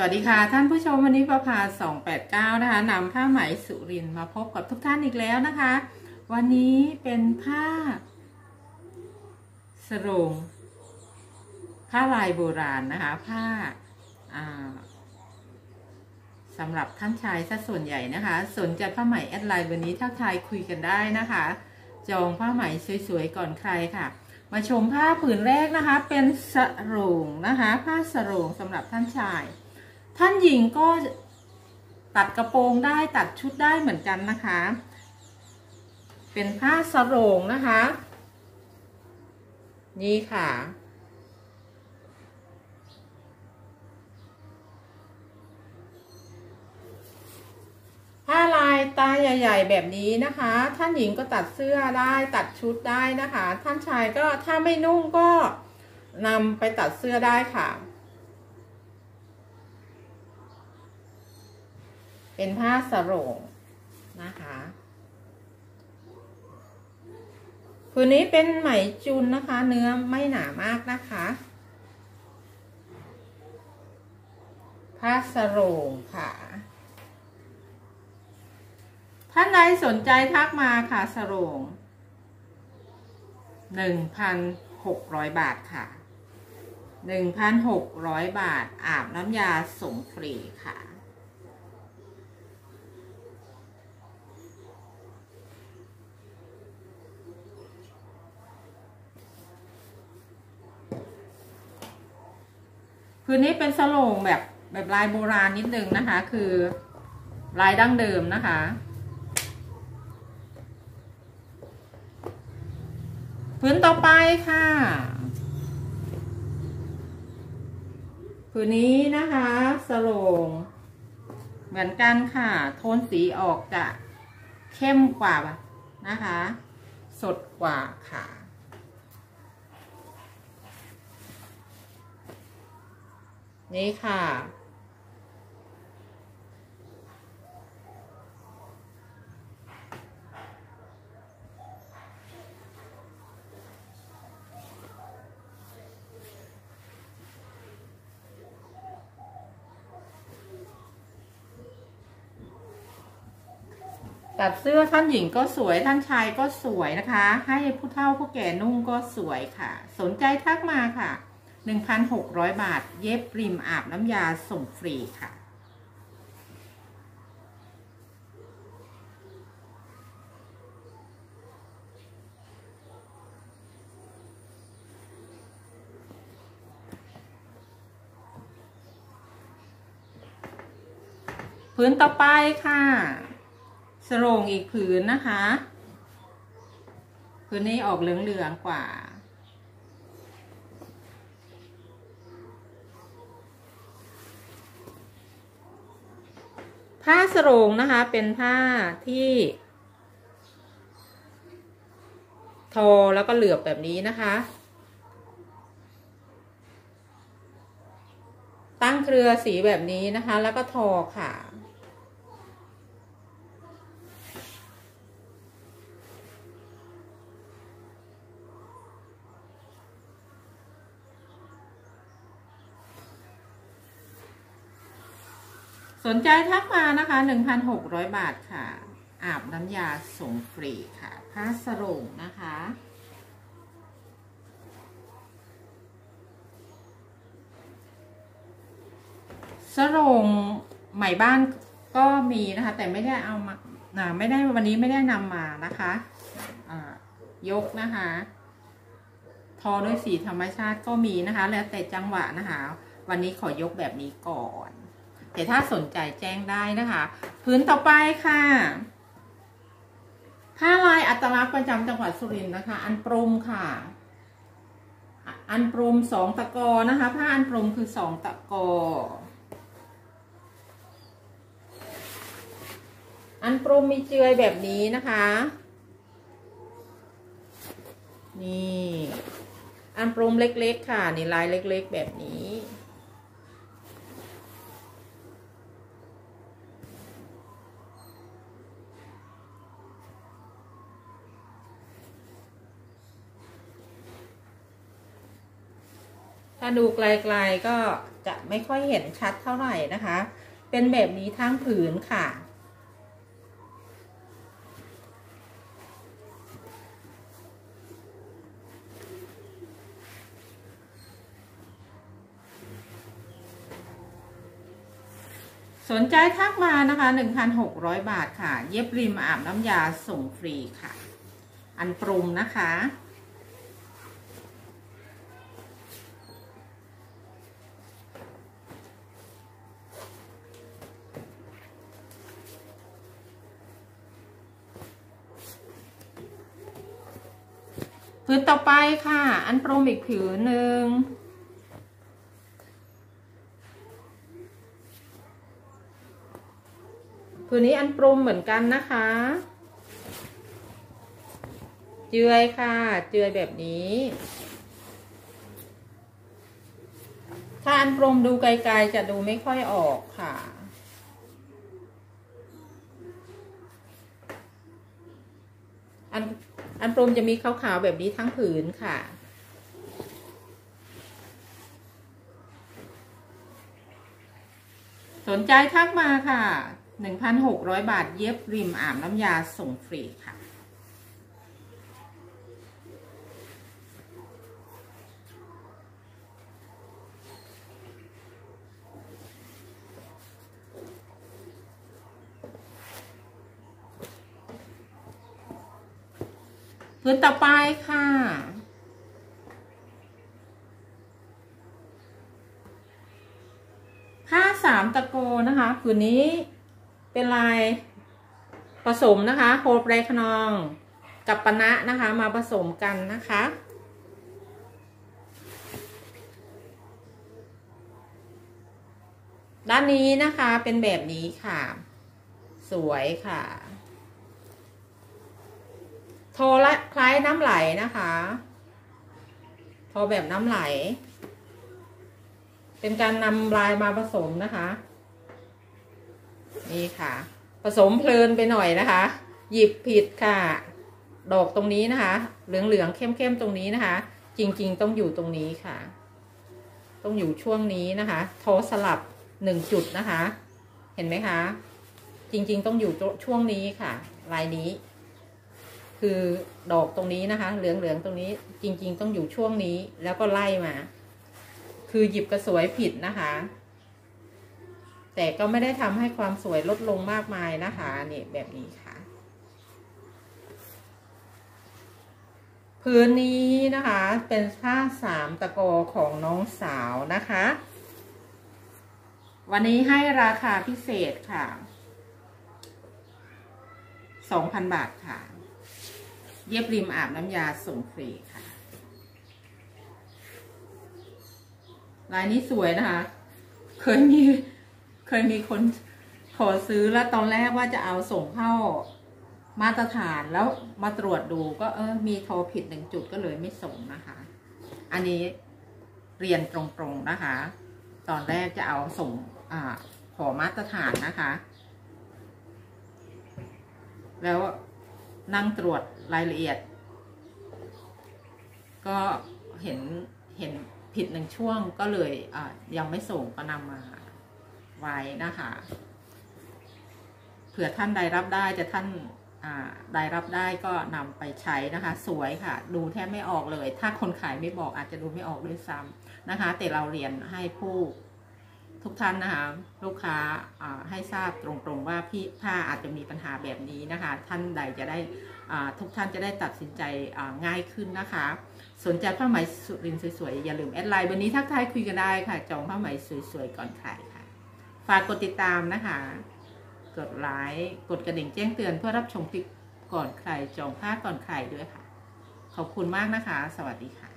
สวัสดีค่ะท่านผู้ชมวันนี้ประภา289 นะคะนำผ้าไหมสุรินมาพบกับทุกท่านอีกแล้วนะคะ วันนี้เป็นผ้าสรงผ้าลายโบราณนะคะ ผ้าสำหรับท่านชายซะส่วนใหญ่นะคะ สนใจผ้าไหมแอดไลน์วันนี้ถ้าทายคุยกันได้นะคะ จองผ้าไหมสวยๆก่อนใครค่ะมาชมผ้าผืนแรกนะคะ เป็นสรงนะคะ ผ้าสรงสำหรับท่านชาย ท่านหญิงก็ตัดกระโปรงได้ตัดชุดได้เหมือนกันนะคะ เป็นผ้าสโรงนะคะ นี่ค่ะ ผ้าลายตาใหญ่ ๆ แบบนี้นะคะ ท่านหญิงก็ตัดเสื้อได้ตัดชุดได้นะคะ ท่านชายก็ถ้าไม่นุ่งก็นำไปตัดเสื้อได้ค่ะ เป็นผ้าสโรงนะคะ ผืนนี้เป็นไหมจุนนะคะ เนื้อไม่หนามากนะคะ ผ้าสโรงค่ะท่านใดสนใจทักมาค่ะสโรงหนึ่งพันหกร้อยบาทค่ะหนึ่งพันหกร้อยบาท อาบน้ำยาส่งฟรีค่ะ คือนี้เป็นสโลงแบบแบบลายโบราณนิดนึงนะคะ คือลายดั้งเดิมนะคะ พื้นต่อไปค่ะพื้นนี้นะคะสโลงเหมือนกันค่ะ โทนสีออกจะเข้มกว่านะคะ สดกว่าค่ะ นี่ค่ะ ตัดเสื้อท่านหญิงก็สวยท่านชายก็สวยนะคะ ให้ผู้เฒ่าผู้แก่นุ่งก็สวยค่ะ สนใจทักมาค่ะ 1,600 บาท เย็บริมอาบน้ำยาส่งฟรีค่ะผืนต่อไปค่ะสโรงอีกผืนนะคะ ผืนนี้ออกเหลืองๆกว่า ผ้าสโรงนะคะเป็นผ้าที่ทอแล้วก็เหลือบแบบนี้นะคะ ตั้งเครือสีแบบนี้นะคะ แล้วก็ทอค่ะ สนใจทักมานะคะ 1,600 บาทค่ะ อาบน้ำยาส่งฟรีค่ะ ผ้าสรงนะคะ สรงใหม่บ้านก็มีนะคะ แต่ไม่ได้เอามาไม่ได้วันนี้ไม่ได้นำมานะคะยกนะคะ ทอด้วยสีธรรมชาติก็มีนะคะ แล้วแต่จังหวะนะคะ วันนี้ขอยกแบบนี้ก่อน แต่ถ้าสนใจแจ้งได้นะคะ พื้นต่อไปค่ะผ้าลายอัตลักษณ์ประจำจังหวัดสุรินทร์นะคะ อันปรุมค่ะ อันปรุมสองตะกอนะคะ ผ้าอันปรุมคือสองตะกอ อันปรุมมีเจือยแบบนี้นะคะ นี่ อันปรุมเล็กๆค่ะ นี่ลายเล็กๆแบบนี้ท่า ดูไกลๆก็จะไม่ค่อยเห็นชัดเท่าไหร่นะคะ เป็นแบบนี้ทั้งผืนค่ะ สนใจทักมานะคะ 1,600 บาทค่ะ เย็บริมอาบน้ำยาส่งฟรีค่ะ อันปรุงนะคะ ผืนต่อไปค่ะ อันโปรมอีกผืนหนึ่งผืนนี้อันโปรมเหมือนกันนะคะ เจือยค่ะ เจือยแบบนี้ถ้าอันโปรมดูไกลๆจะดูไม่ค่อยออกค่ะ อัน อันโปรมจะมีขาวๆแบบนี้ทั้งผืนค่ะ สนใจทักมาค่ะ 1,600 บาทเย็บริมอาบน้ำยาส่งฟรีค่ะืนต่อไปค่ะ ผ้าสามตะโกนะคะผืนนี้เป็นลายผสมนะคะโฮลเปรคนองกับปะนะนะคะ มาผสมกันนะคะด้านนี้นะคะเป็นแบบนี้ค่ะ สวยค่ะ โทละคล้ายน้ำไหลนะคะโทแบบน้ำไหล เป็นการนำลายมาผสมนะคะ นี่ค่ะ ผสมเพลินไปหน่อยนะคะ หยิบผิดค่ะ ดอกตรงนี้นะคะ เหลืองๆเข้มๆตรงนี้นะคะ จริง ๆ ต้องอยู่ตรงนี้ค่ะ ต้องอยู่ช่วงนี้นะคะโทสลับหนึ่งจุดนะคะ เห็นไหมคะ จริง ๆ ต้องอยู่ช่วงนี้ค่ะ ลายนี้ คือดอกตรงนี้นะคะ เหลืองๆตรงนี้จริง ๆ ต้องอยู่ช่วงนี้แล้วก็ไล่มา คือหยิบกระสวยผิดนะคะ แต่ก็ไม่ได้ทำให้ความสวยลดลงมากมายนะคะนี่แบบนี้ค่ะพื้นนี้นะคะเป็นผ้าสามตะโกของน้องสาวนะคะ วันนี้ให้ราคาพิเศษค่ะสองพันบาทค่ะ เย็บริมอาบน้ำยาส่งฟรีค่ะ ลายนี้สวยนะคะ เคยมีเคยมีคนขอซื้อแล้วตอนแรกว่าจะเอาส่งเข้ามาตรฐานแล้วมาตรวจดูก็เออมีโทรผิดหนึ่งจุดก็เลยไม่ส่งนะคะ อันนี้เรียนตรงๆนะคะ ตอนแรกจะเอาส่งอขอมาตรฐานนะคะ แล้ว นั่งตรวจรายละเอียด ก็เห็นเห็นผิดหนึ่งช่วงก็เลยยังไม่ส่งก็นำมาไว้นะคะเผื่อท่านใดรับได้จะท่านใดรับได้ก็นำไปใช้นะคะ สวยค่ะ ดูแทบไม่ออกเลย ถ้าคนขายไม่บอกอาจจะดูไม่ออกด้วยซ้ำนะคะ แต่เราเรียนให้ผู้ ทุกท่านนะคะลูกค้าให้ทราบตรงๆว่าพี่ผ้าอาจจะมีปัญหาแบบนี้นะคะ ท่านใดจะได้ทุกท่านจะได้ตัดสินใจง่ายขึ้นนะคะ สนใจผ้าไหมสุรินสวยๆ อย่าลืมแอดไลน์วันนี้ทักทายคุยกันได้ค่ะ จองผ้าไหมสวยๆ ก่อนขายค่ะ ฝากกดติดตามนะคะ กดไลค์กดกระดิ่งแจ้งเตือนเพื่อรับชมคลิปก่อนใครจองผ้าก่อนใครด้วยค่ะ ขอบคุณมากนะคะ สวัสดีค่ะ